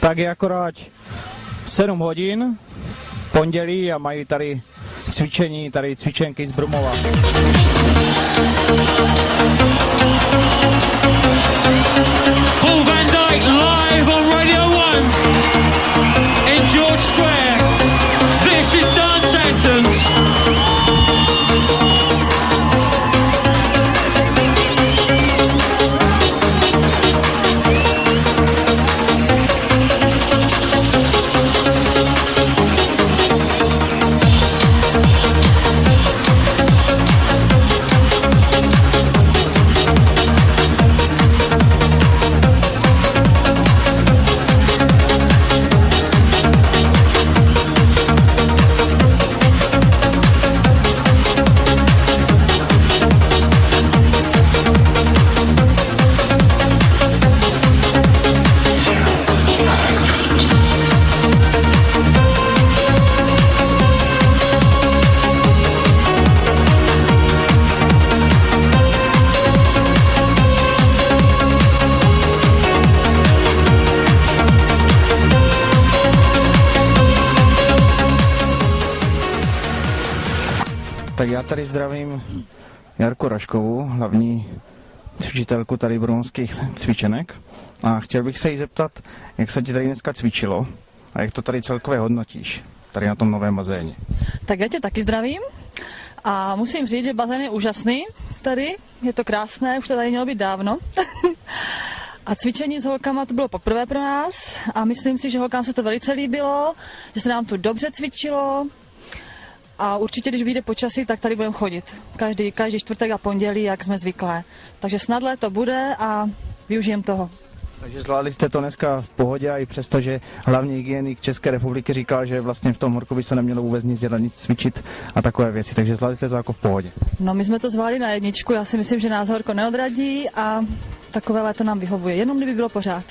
tak je akorát 7 hodin, pondělí a mají tady cvičení, tady cvičenky z Brumova. Tak já tady zdravím Jarku Raškovou, hlavní cvičitelku tady brunských cvičenek. A chtěl bych se jí zeptat, jak se ti tady dneska cvičilo a jak to tady celkově hodnotíš, tady na tom novém bazéně. Tak já tě taky zdravím. A musím říct, že bazén je úžasný tady, je to krásné, už to tady mělo být dávno. A cvičení s holkama to bylo poprvé pro nás a myslím si, že holkám se to velice líbilo, že se nám tu dobře cvičilo a určitě, když vyjde počasí, tak tady budeme chodit. Každý, každý čtvrtek a pondělí, jak jsme zvyklé. Takže snad to bude a využijem toho. Takže zvládli jste to dneska v pohodě a i přesto, že hlavní hygienik České republiky říkal, že vlastně v tom Horkovi se nemělo vůbec nic dělat, nic cvičit a takové věci. Takže zvládli jste to jako v pohodě. No my jsme to zvládli na jedničku, já si myslím, že nás horko neodradí a takové léto nám vyhovuje, jenom kdyby bylo pořád.